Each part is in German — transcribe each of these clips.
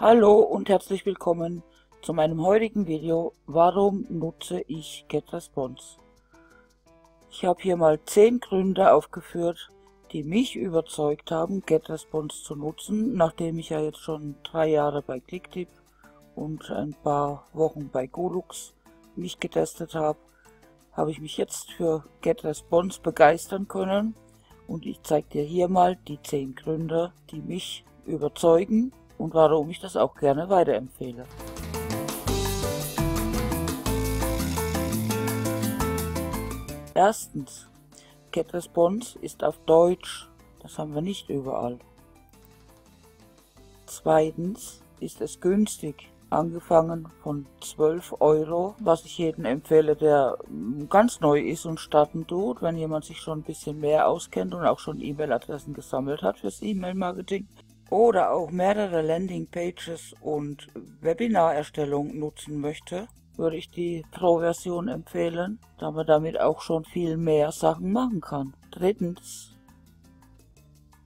Hallo und herzlich willkommen zu meinem heutigen Video Warum nutze ich GetResponse? Ich habe hier mal 10 Gründe aufgeführt, die mich überzeugt haben, GetResponse zu nutzen, nachdem ich ja jetzt schon drei Jahre bei Clicktip und ein paar Wochen bei Golux mich getestet habe, habe ich mich jetzt für GetResponse begeistern können und ich zeige dir hier mal die 10 Gründe, die mich überzeugen und warum ich das auch gerne weiterempfehle. Erstens, GetResponse ist auf Deutsch, das haben wir nicht überall. Zweitens ist es günstig, angefangen von 12 Euro, was ich jedem empfehle, der ganz neu ist und starten tut, wenn jemand sich schon ein bisschen mehr auskennt und auch schon E-Mail-Adressen gesammelt hat fürs E-Mail-Marketing oder auch mehrere Landing-Pages und Webinarerstellung nutzen möchte, würde ich die Pro-Version empfehlen, da man damit auch schon viel mehr Sachen machen kann. Drittens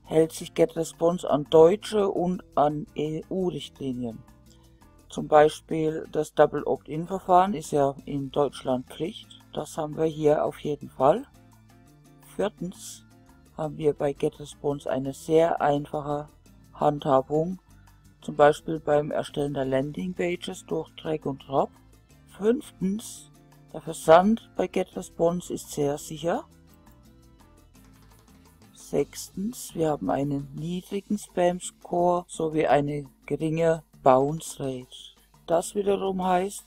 hält sich GetResponse an deutsche und an EU-Richtlinien. Zum Beispiel das Double Opt-in-Verfahren ist ja in Deutschland Pflicht. Das haben wir hier auf jeden Fall. Viertens haben wir bei GetResponse eine sehr einfache Handhabung, zum Beispiel beim Erstellen der Landingpages durch Drag und Drop. Fünftens, der Versand bei GetResponse ist sehr sicher. Sechstens, wir haben einen niedrigen Spam-Score sowie eine geringe Bounce Rate. Das wiederum heißt,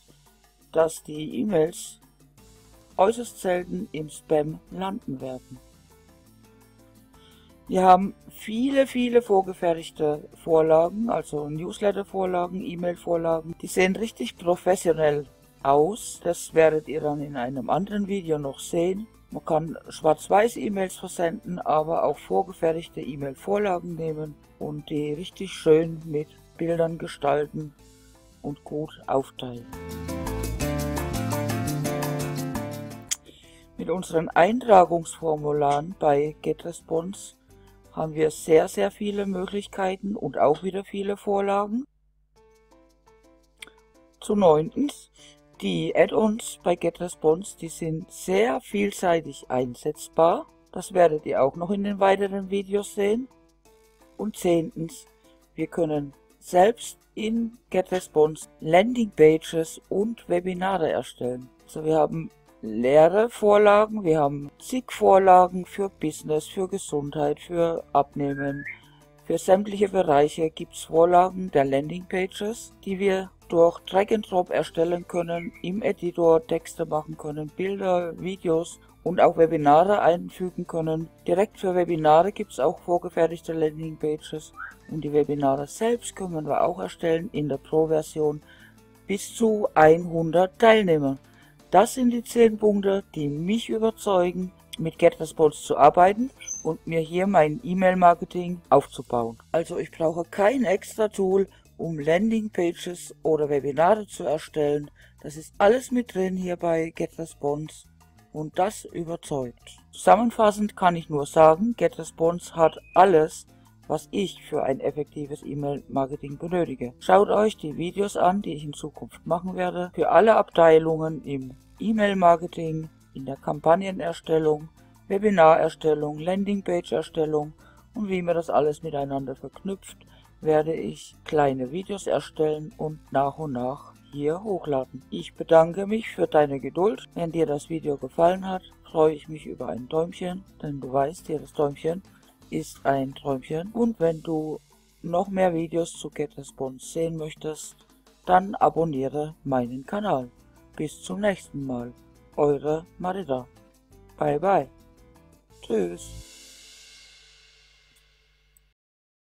dass die E-Mails äußerst selten im Spam landen werden. Wir haben viele, viele vorgefertigte Vorlagen, also Newsletter-Vorlagen, E-Mail-Vorlagen. Die sehen richtig professionell aus. Das werdet ihr dann in einem anderen Video noch sehen. Man kann schwarz-weiß E-Mails versenden, aber auch vorgefertigte E-Mail-Vorlagen nehmen und die richtig schön mit Bildern gestalten und gut aufteilen. Mit unseren Eintragungsformularen bei GetResponse haben wir sehr, sehr viele Möglichkeiten und auch wieder viele Vorlagen. Zu neuntens, die Add-ons bei GetResponse, die sind sehr vielseitig einsetzbar. Das werdet ihr auch noch in den weiteren Videos sehen. Und zehntens, wir können selbst in GetResponse Landingpages und Webinare erstellen. Also wir haben leere Vorlagen, wir haben zig Vorlagen für Business, für Gesundheit, für Abnehmen. Für sämtliche Bereiche gibt es Vorlagen der Landingpages, die wir durch Drag and Drop erstellen können, im Editor Texte machen können, Bilder, Videos und auch Webinare einfügen können. Direkt für Webinare gibt es auch vorgefertigte Landingpages und die Webinare selbst können wir auch erstellen in der Pro-Version bis zu 100 Teilnehmer. Das sind die 10 Punkte, die mich überzeugen, mit GetResponse zu arbeiten und mir hier mein E-Mail-Marketing aufzubauen. Also ich brauche kein extra Tool, um Landingpages oder Webinare zu erstellen. Das ist alles mit drin hier bei GetResponse und das überzeugt. Zusammenfassend kann ich nur sagen, GetResponse hat alles, was ich für ein effektives E-Mail-Marketing benötige. Schaut euch die Videos an, die ich in Zukunft machen werde, für alle Abteilungen im E-Mail-Marketing, in der Kampagnenerstellung, Webinarerstellung, Landingpage-Erstellung und wie man das alles miteinander verknüpft, werde ich kleine Videos erstellen und nach und nach hier hochladen. Ich bedanke mich für deine Geduld. Wenn dir das Video gefallen hat, freue ich mich über ein Däumchen, denn du weißt, jedes Däumchen ist ein Träumchen. Und wenn du noch mehr Videos zu GetResponse sehen möchtest, dann abonniere meinen Kanal. Bis zum nächsten Mal. Eure Marita. Bye bye. Tschüss.